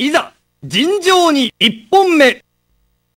いざ、尋常に一本目。